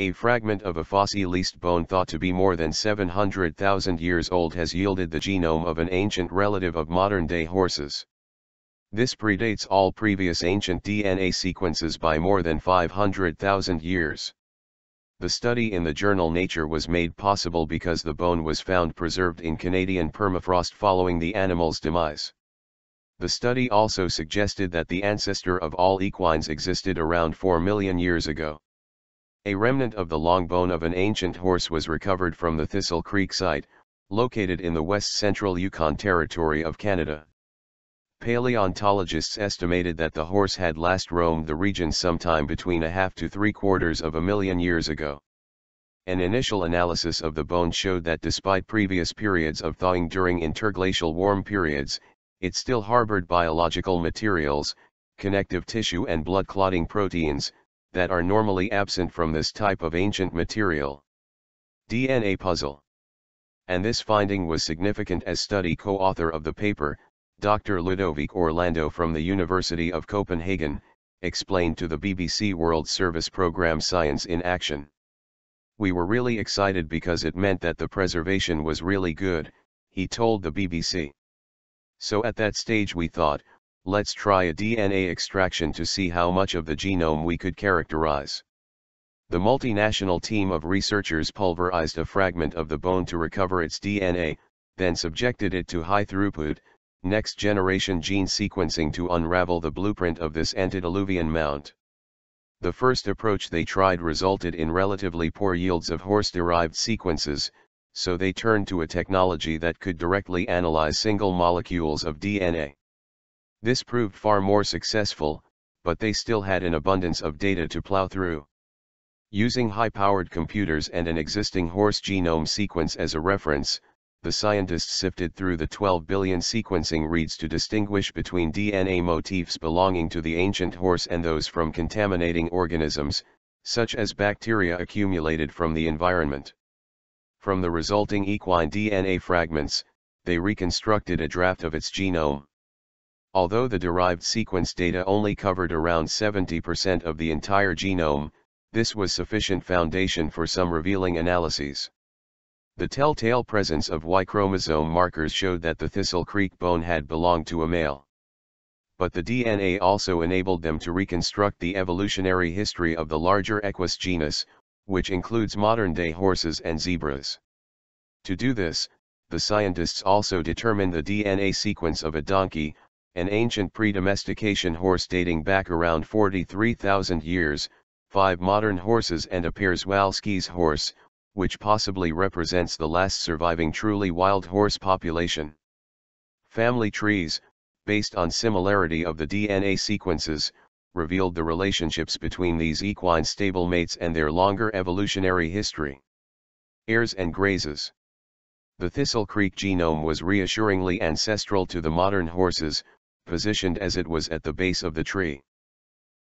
A fragment of a fossilized bone thought to be more than 700,000 years old has yielded the genome of an ancient relative of modern-day horses. This predates all previous ancient DNA sequences by more than 500,000 years. The study in the journal Nature was made possible because the bone was found preserved in Canadian permafrost following the animal's demise. The study also suggested that the ancestor of all equines existed around 4 million years ago. A remnant of the long bone of an ancient horse was recovered from the Thistle Creek site, located in the west-central Yukon Territory of Canada. Paleontologists estimated that the horse had last roamed the region sometime between a half to three quarters of a million years ago. An initial analysis of the bone showed that despite previous periods of thawing during interglacial warm periods, it still harbored biological materials, connective tissue and blood clotting proteins, that are normally absent from this type of ancient material. DNA puzzle. And this finding was significant as study co-author of the paper, Dr. Ludovic Orlando from the University of Copenhagen, explained to the BBC World Service program Science in Action. We were really excited because it meant that the preservation was really good, he told the BBC. So at that stage we thought, let's try a DNA extraction to see how much of the genome we could characterize. The multinational team of researchers pulverized a fragment of the bone to recover its DNA, then subjected it to high throughput, next-generation gene sequencing to unravel the blueprint of this antediluvian mount. The first approach they tried resulted in relatively poor yields of horse-derived sequences, so they turned to a technology that could directly analyze single molecules of DNA. This proved far more successful, but they still had an abundance of data to plow through. Using high-powered computers and an existing horse genome sequence as a reference, the scientists sifted through the 12 billion sequencing reads to distinguish between DNA motifs belonging to the ancient horse and those from contaminating organisms, such as bacteria accumulated from the environment. From the resulting equine DNA fragments, they reconstructed a draft of its genome. Although the derived sequence data only covered around 70% of the entire genome, this was sufficient foundation for some revealing analyses. The telltale presence of Y chromosome markers showed that the Thistle Creek bone had belonged to a male. But the DNA also enabled them to reconstruct the evolutionary history of the larger Equus genus, which includes modern-day horses and zebras. To do this, the scientists also determined the DNA sequence of a donkey, an ancient pre-domestication horse dating back around 43,000 years, five modern horses and a Przewalski's horse, which possibly represents the last surviving truly wild horse population. Family trees, based on similarity of the DNA sequences, revealed the relationships between these equine stablemates and their longer evolutionary history. Airs and grazes. The Thistle Creek genome was reassuringly ancestral to the modern horses, positioned as it was at the base of the tree.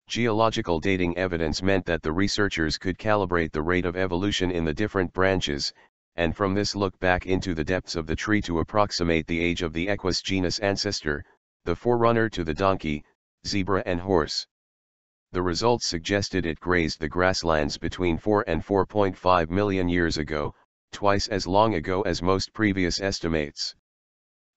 Geological dating evidence meant that the researchers could calibrate the rate of evolution in the different branches, and from this look back into the depths of the tree to approximate the age of the Equus genus ancestor, the forerunner to the donkey, zebra and horse. The results suggested it grazed the grasslands between 4 and 4.5 million years ago, twice as long ago as most previous estimates.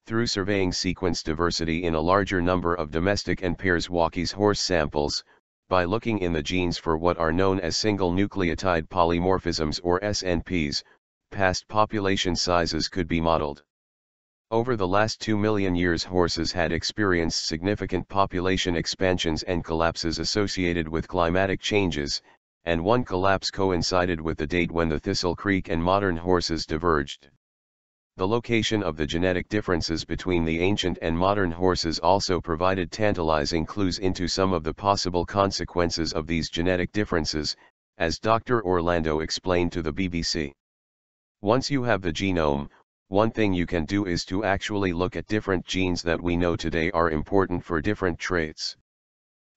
Through surveying sequence diversity in a larger number of domestic and Przewalski's horse samples, by looking in the genes for what are known as single nucleotide polymorphisms or SNPs, past population sizes could be modeled. Over the last 2 million years horses had experienced significant population expansions and collapses associated with climatic changes, and one collapse coincided with the date when the Thistle Creek and modern horses diverged. The location of the genetic differences between the ancient and modern horses also provided tantalizing clues into some of the possible consequences of these genetic differences, as Dr. Orlando explained to the BBC. Once you have the genome, one thing you can do is to actually look at different genes that we know today are important for different traits.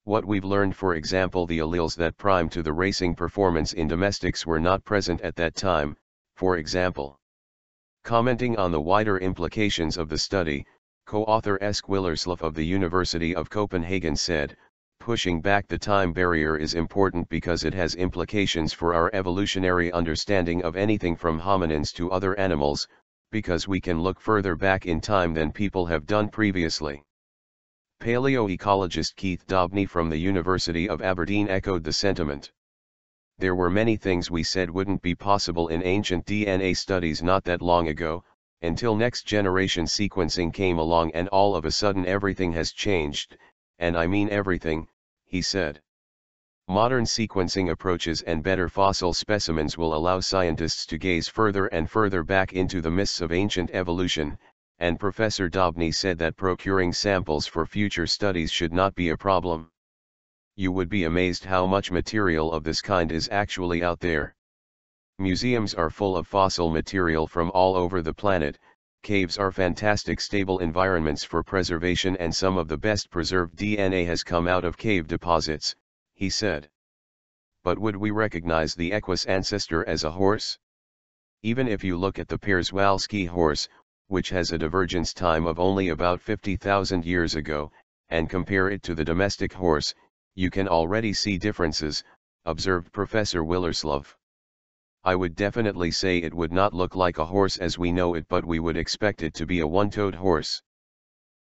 What we've learned for example the alleles that prime to the racing performance in domestics were not present at that time, for example. Commenting on the wider implications of the study, co-author Esk Willerslev of the University of Copenhagen said, Pushing back the time barrier is important because it has implications for our evolutionary understanding of anything from hominins to other animals, because we can look further back in time than people have done previously. Paleoecologist Keith Dobney from the University of Aberdeen echoed the sentiment. There were many things we said wouldn't be possible in ancient DNA studies not that long ago, until next generation sequencing came along and all of a sudden everything has changed, and I mean everything, he said. Modern sequencing approaches and better fossil specimens will allow scientists to gaze further and further back into the mists of ancient evolution, and Professor Dobney said that procuring samples for future studies should not be a problem. You would be amazed how much material of this kind is actually out there. Museums are full of fossil material from all over the planet, caves are fantastic stable environments for preservation and some of the best preserved DNA has come out of cave deposits, he said. But would we recognize the equus ancestor as a horse? Even if you look at the Przewalski horse, which has a divergence time of only about 50,000 years ago, and compare it to the domestic horse, you can already see differences, observed Professor Willerslev. I would definitely say it would not look like a horse as we know it but we would expect it to be a one-toed horse.